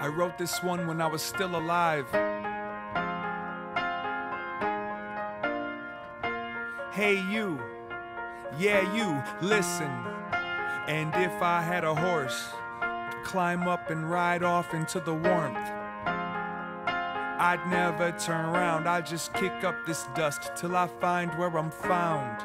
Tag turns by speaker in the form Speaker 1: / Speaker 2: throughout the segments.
Speaker 1: I wrote this one when I was still alive. Hey, you, yeah, you, listen. And if I had a horse, climb up and ride off into the warmth. I'd never turn around, I'd just kick up this dust till I find where I'm found.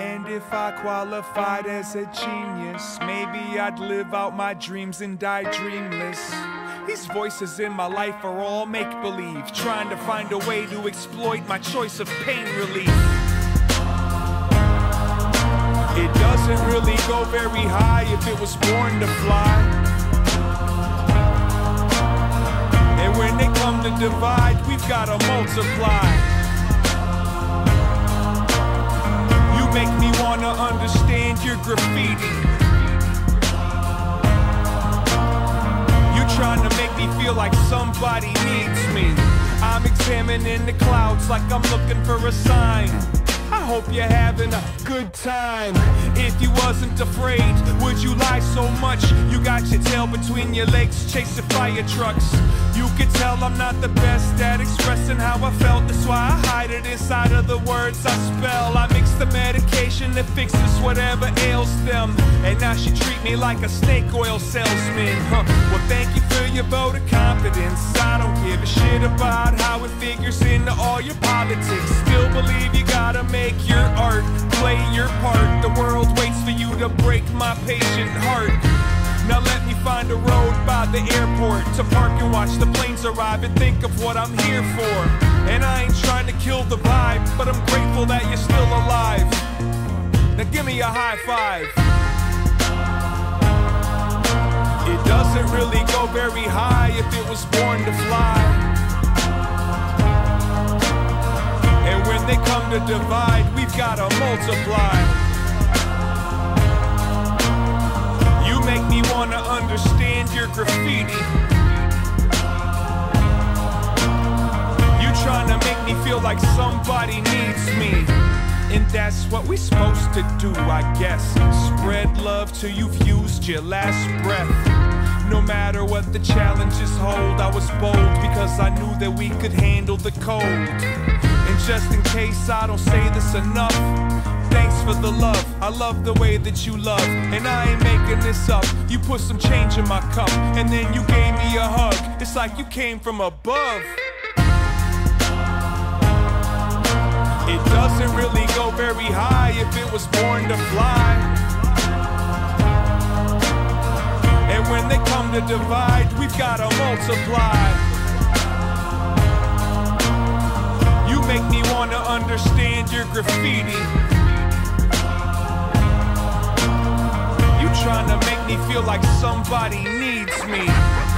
Speaker 1: And if I qualified as a genius, maybe I'd live out my dreams and die dreamless. These voices in my life are all make believe, trying to find a way to exploit my choice of pain relief. It doesn't really go very high if it was born to fly. And when they come to divide, we've gotta multiply. You make me wanna understand your graffiti. Feel like somebody needs me. I'm examining the clouds like I'm looking for a sign. I hope you're having a good time. If you wasn't afraid, would you lie so much? You got your tail between your legs, chasing fire trucks. You could tell I'm not the best at expressing how I felt. That's why I hide it inside of the words I spell. I mix the medication that fixes whatever ails them. And now she treat me like a snake oil salesman. Huh. Well, thank you for your vote shit about how it figures into all your politics. Still believe you gotta make your art, play your part. The world waits for you to break my patient heart. Now let me find a road by the airport to park and watch the planes arrive and think of what I'm here for. And I ain't trying to kill the vibe, but I'm grateful that you're still alive. Now give me a high five. It doesn't really go very high if it was born to fly. To divide, we've gotta multiply. You make me wanna understand your graffiti. You trying to make me feel like somebody needs me. And that's what we're supposed to do, I guess. Spread love till you've used your last breath. No matter what the challenges hold, I was bold because I knew that we could handle the cold. And just in case I don't say this enough, thanks for the love. I love the way that you love, and I ain't making this up. You put some change in my cup, and then you gave me a hug. It's like you came from above. It doesn't really go very high if it was born to fly. And when they come to divide, we've gotta multiply. Understand your graffiti. You trying to make me feel like somebody needs me.